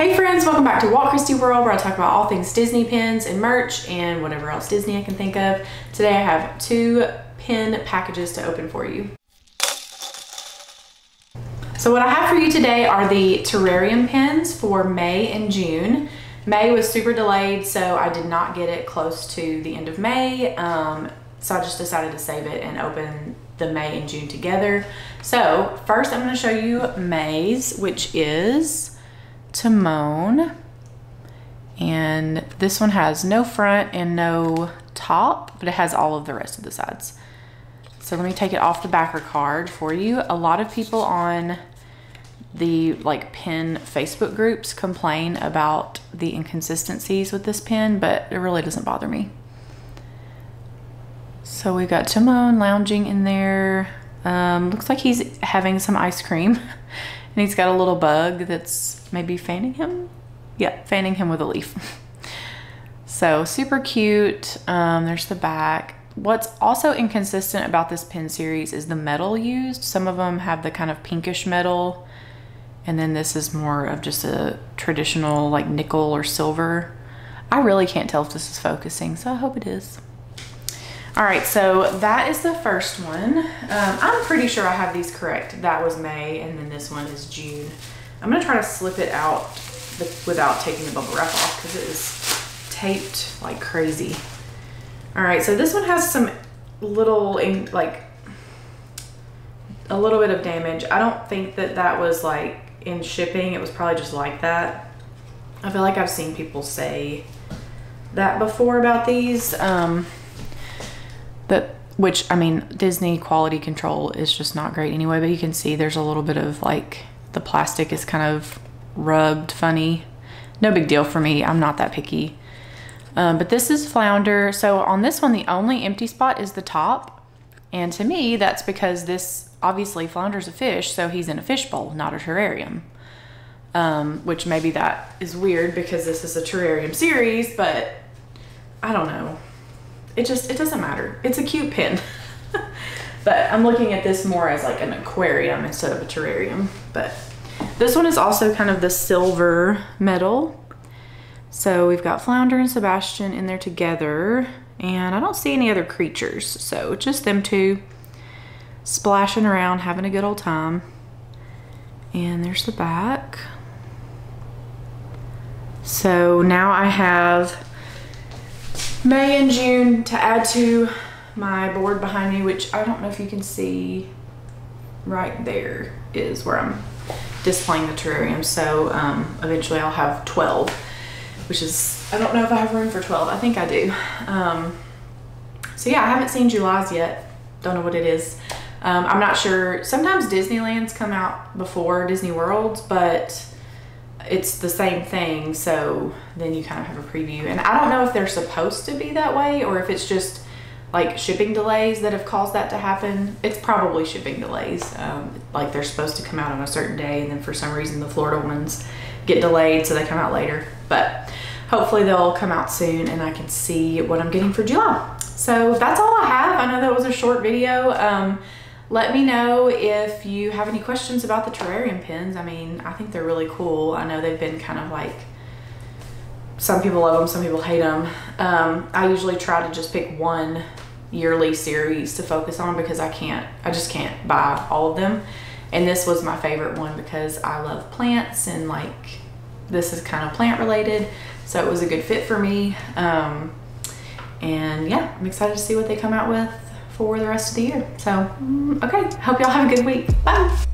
Hey friends, welcome back to Walt Kristi World where I talk about all things Disney pins and merch and whatever else Disney I can think of. Today I have two pin packages to open for you. So what I have for you today are the terrarium pins for May and June. May was super delayed, so I did not get it close to the end of May. Um, so I just decided to save it and open the May and June together. So first I'm gonna show you May's, which is Timon. And this one has no front and no top, but it has all of the rest of the sides. So let me take it off the backer card for you. A lot of people on the like pin Facebook groups complain about the inconsistencies with this pin, but it really doesn't bother me. So we've got Timon lounging in there. Um, looks like he's having some ice cream and he's got a little bug that's maybe fanning him. Yeah, fanning him with a leaf. so super cute. Um, there's the back. What's also inconsistent about this pin series is the metal used. Some of them have the kind of pinkish metal and then this is more of just a traditional like nickel or silver. I really can't tell if this is focusing, so I hope it is. All right, so that is the first one. Um, I'm pretty sure I have these correct. That was May, and then this one is June. I'm gonna try to slip it out without taking the bubble wrap off because it is taped like crazy. All right, so this one has some little, like, a little bit of damage. I don't think that that was like in shipping, it was probably just like that. I feel like I've seen people say that before about these. Um, which I mean, Disney quality control is just not great anyway. But you can see there's a little bit of like the plastic is kind of rubbed funny. No big deal for me. I'm not that picky. Um, but this is flounder. So on this one, the only empty spot is the top. And to me, that's because this obviously flounder's a fish, so he's in a fishbowl, not a terrarium. Um, which maybe that is weird because this is a terrarium series, but I don't know. It just, it doesn't matter. It's a cute pin. but I'm looking at this more as like an aquarium instead of a terrarium. But this one is also kind of the silver metal. So we've got Flounder and Sebastian in there together. And I don't see any other creatures. So just them two splashing around, having a good old time. And there's the back. So now I have May and June to add to my board behind me, which I don't know if you can see right there is where I'm displaying the terrarium. So um, eventually I'll have 12, which is, I don't know if I have room for 12. I think I do. Um, so yeah, I haven't seen July's yet. Don't know what it is. Um, I'm not sure. Sometimes Disneyland's come out before Disney World, but it's the same thing. So then you kind of have a preview. And I don't know if they're supposed to be that way or if it's just like shipping delays that have caused that to happen. It's probably shipping delays. Um, like they're supposed to come out on a certain day and then for some reason the Florida ones get delayed so they come out later. But hopefully they'll come out soon and I can see what I'm getting for July. So that's all I have. I know that was a short video. Um, let me know if you have any questions about the terrarium pins. I mean, I think they're really cool. I know they've been kind of like, some people love them, some people hate them. Um, I usually try to just pick one yearly series to focus on because I can't, I just can't buy all of them. And this was my favorite one because I love plants and like, this is kind of plant related. So it was a good fit for me. Um, and yeah, I'm excited to see what they come out with for the rest of the year. So, mm, okay, hope y'all have a good week. Bye.